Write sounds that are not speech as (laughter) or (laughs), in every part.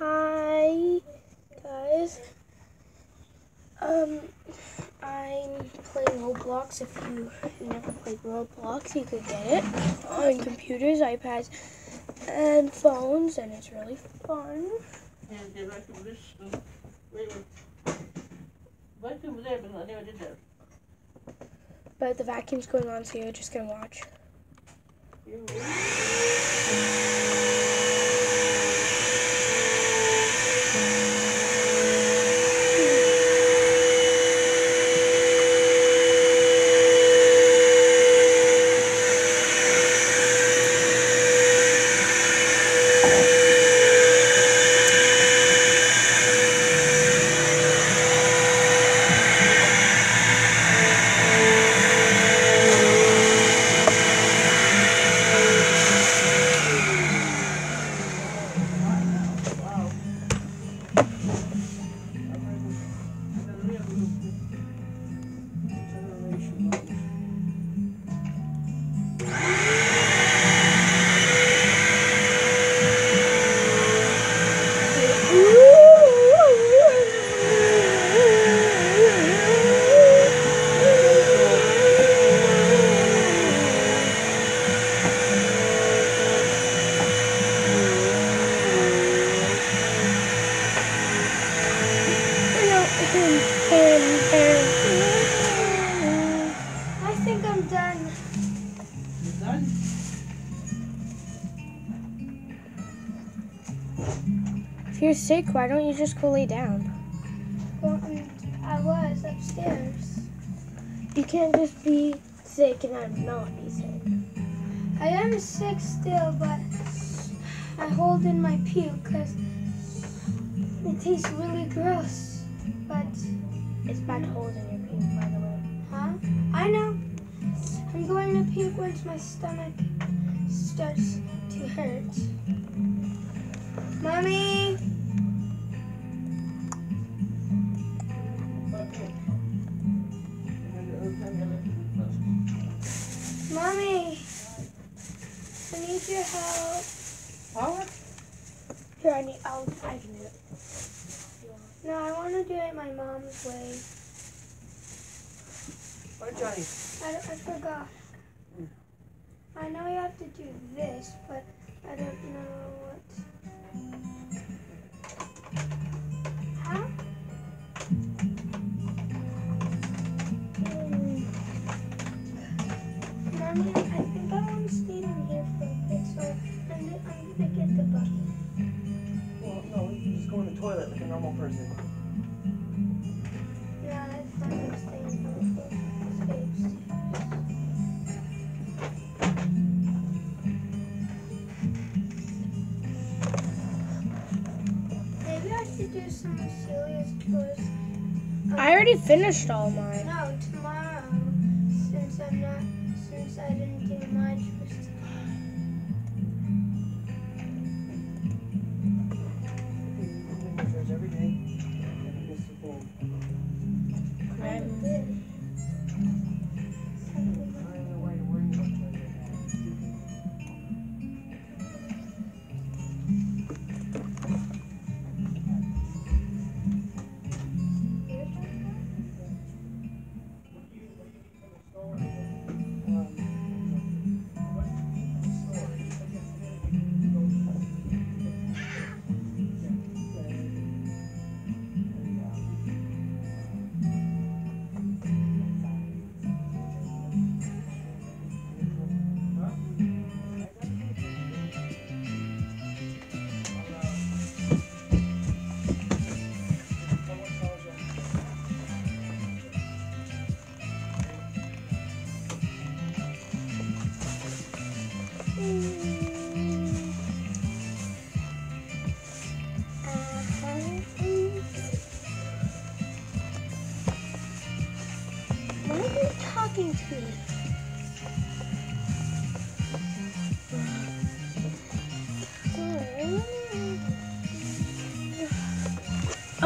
Hi, guys. Um, I'm playing Roblox. If you, never played Roblox, you could get it on computers, iPads, and phones, and it's really fun. And the rest of this, wait, wait. Vacuum there, but I never did that. But the vacuum's going on, so you're just gonna watch. Sick, why don't you just go lay down? Well, I was upstairs. You can't just be sick and I'm not be sick. I am sick still, but I hold in my puke because it tastes really gross. But, It's bad to hold in your puke, by the way. huh? I know. I'm going to puke once my stomach starts to hurt. Mommy! Mommy! I need your help. Power? Here, I need. I'll. I can do it. No, I want to do it my mom's way. What, Johnny? I, I forgot. I know you have to do this, but I don't know what. I already finished all mine. No, tomorrow, since I'm not, since I didn't do my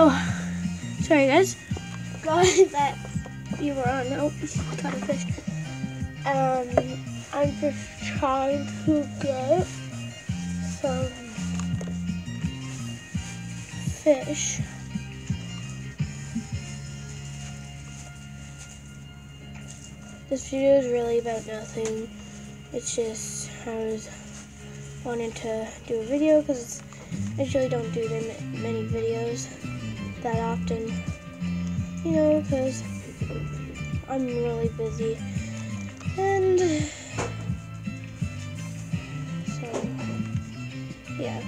Oh, sorry guys. Glad that you were on. Oh, caught a fish. Um, I'm just trying to get some fish. This video is really about nothing. It's just I was wanting to do a video because I usually don't do many videos that often. You know, because I'm really busy. And so, yeah.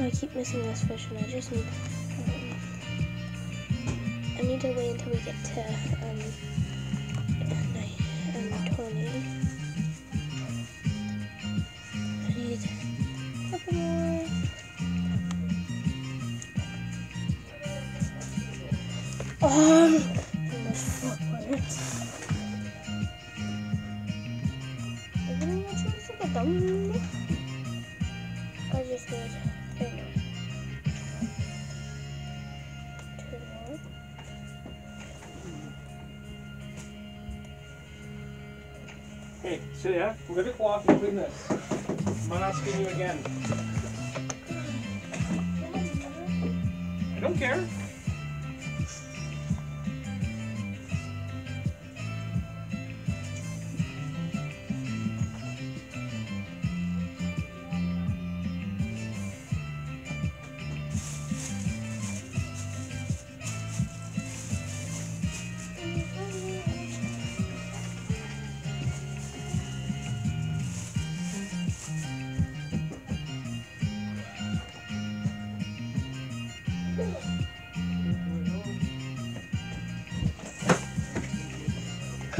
I keep missing this fish and I just need um, I need to wait until we get to um, a couple more. Um, my foot hurts. Everything I to just need three more. Two more. Hey, Celia, we're gonna go off and clean this. I'm asking you again. I don't care.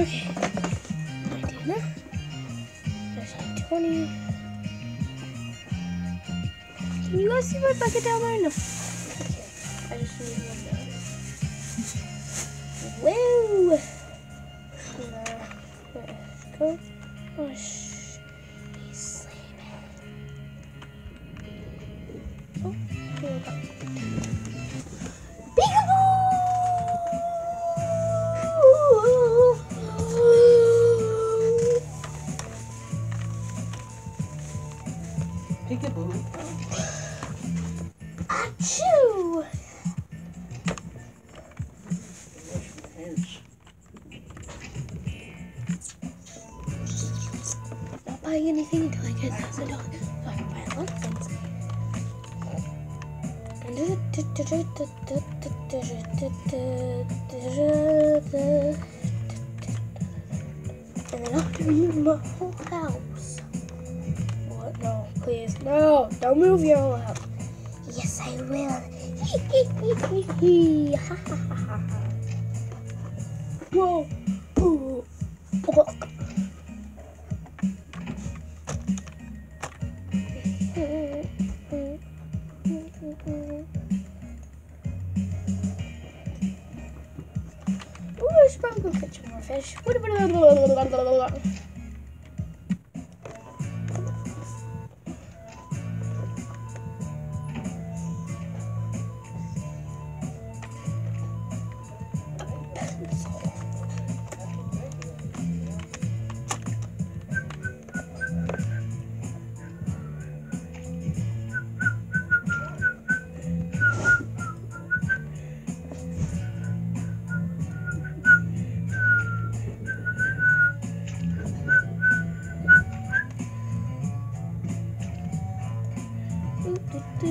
Okay. Dinner. There's like 20. Can you guys see my bucket down there? No. Okay. I just need one more. Woo! And then I'll move my whole house. What? No, please. No, don't move your whole house. Yes, I will. (laughs) Ha ha ha ha ha. Whoa. Oh. Ooh, fish. Somebody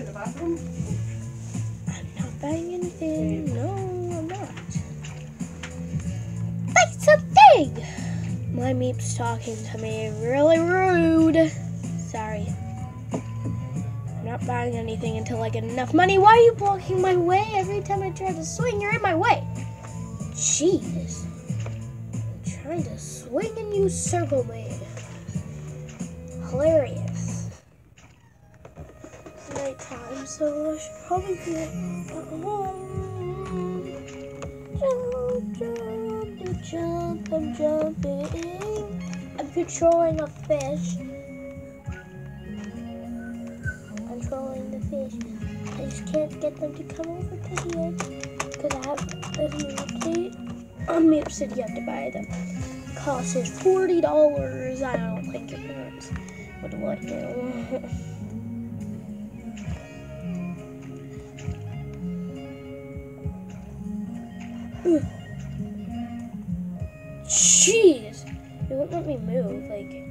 in the bathroom? I'm not buying anything. No, I'm not. That's a thing! My meep's talking to me really rude. Sorry. I'm not buying anything until I get enough money. Why are you blocking my way? Every time I try to swing, you're in my way. Jeez. I'm trying to swing and you circle me. Hilarious. It's nighttime, so I should probably be at home. Jump, jump, jump, I'm jumping. I'm controlling a fish. Controlling the fish. I just can't get them to come over to here because I have a new update on Maple City. You have to buy them. Cost is forty dollars. I don't think it works. What do I do? Jeez, it wouldn't let me move. Like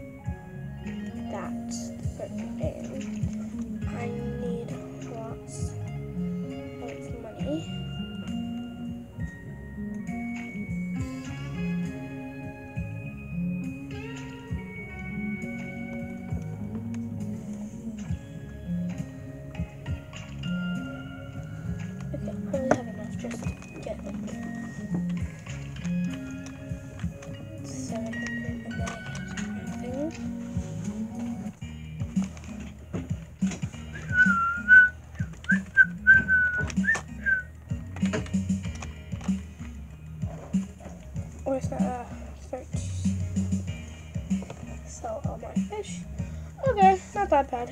Bad.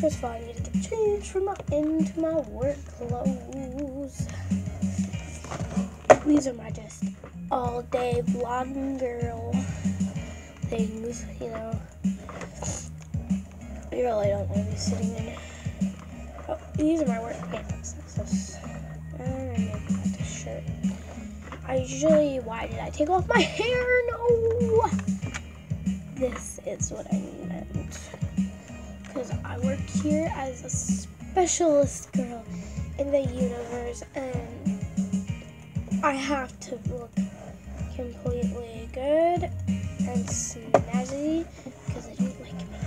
First of all, I need to change from my into my work clothes. These are my just all day vlogging girl things, you know. I really don't want to be sitting in. Oh, these are my work pants. I usually, why did I take off my hair? No! This is what I meant. Because I work here as a specialist girl in the universe and I have to look completely good and snazzy because they don't like me.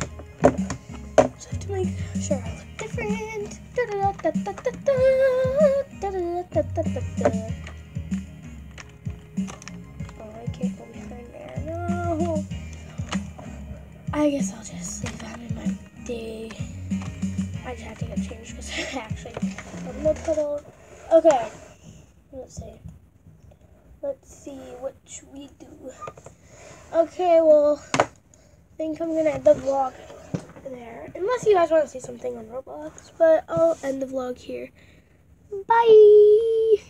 So I have to make sure I look different. Da-da-da-da-da-da-da. Da-da-da-da-da-da-da. Oh, I can't go behind there. No. I guess I'll just leave that in my day. I just have to get changed because (laughs) I actually I'm gonna put on. Okay. Let's see. Let's see what we do. Okay, well, I think I'm gonna end the vlog there. Unless you guys want to see something on Roblox, but I'll end the vlog here. Bye.